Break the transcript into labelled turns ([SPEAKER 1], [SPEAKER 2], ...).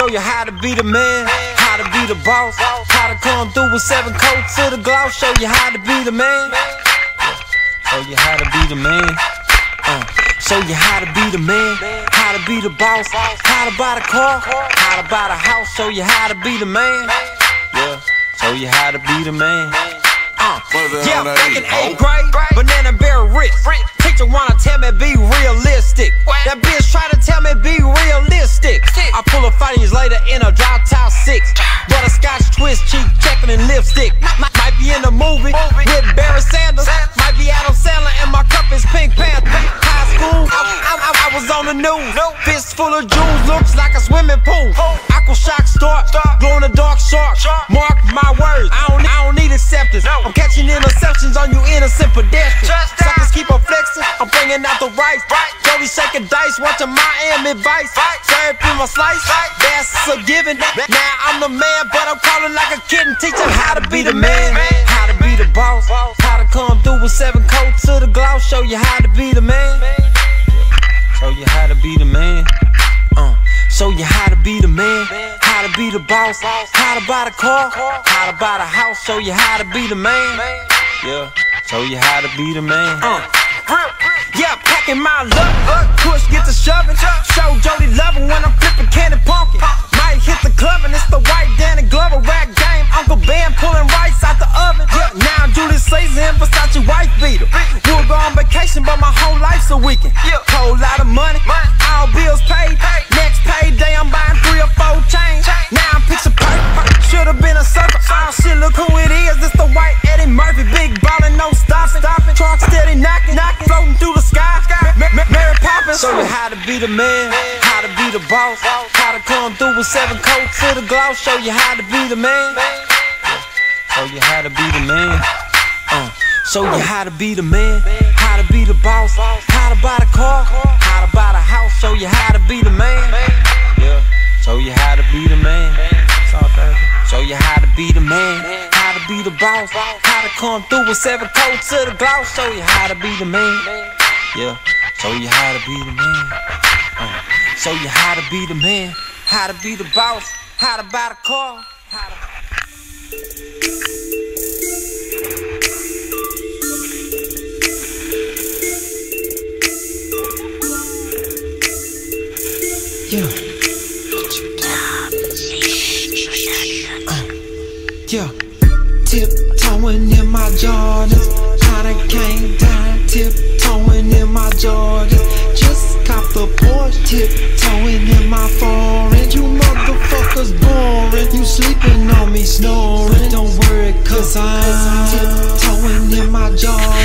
[SPEAKER 1] Show you how to be the man, how to be the boss, how to come through with seven coats to the gloss. Show you how to be the man. Show you how to be the man. Uh, show you how to be the man, how to be the boss, how to buy the car, how to buy the house. Show you how to be the man. Yeah, show you how to be the man. Uh, yeah, back in eighth grade, banana bear rich. Teacher wanna tell me be realistic. That bitch try to tell me be Might be in a movie with Barry Sanders. Might be Adam Sandler and my cup is Pink Panther. High school, I, I, I, was on the news. Fist full of jewels, looks like a swimming pool. Aqua shock start, glow in the dark shark. Mark my words, I don't, I don't need acceptance. I'm catching interceptions on you innocent pedestrians. Suckers keep on flexing, I'm bringing out the rice. Jody shaking dice, watching Miami Vice. Serve through my slice, that's a given. Now I'm the man, but I'm calling like a kid and teaching how to be the man, how to be the boss, how to come through with seven coats to the gloss. Show you how to be the man. Show you how to be the man. Uh, show you how to be the man, how to be the boss, how to buy the car, how to buy the house. Show you how to be the man. Yeah, show you how to be the man. Uh, packing my luck. Push get to shoving. Show Jody loving when I'm flipping candy pumpkin. Might hit the club and it's the white Danny Glover rag game. Uncle Ben pulling rice out the oven. Yeah, now Julius Caesar and Versace wife beater. We'll go on vacation, but my whole life's a weekend. Whole lot of money, all bills paid. Show you how to be the man, how to be the boss, how to come through with seven coats to the gloss. Show you how to be the man. Show you how to be the man. Uh, show you how to be the man, how to be the boss, how to buy the car, how to buy the house. Show you how to be the man. Yeah. Show you how to be the man. Show you how to be the man, how to be the boss, how to come through with seven coats to the gloss. Show you how to be the man. Yeah. Show you how to be the man. Uh, show you how to be the man, how to be the boss, how to buy the car, how to. Yeah. Uh, yeah. Tiptoeing in my Jordans. I done I'm tiptoeing in my came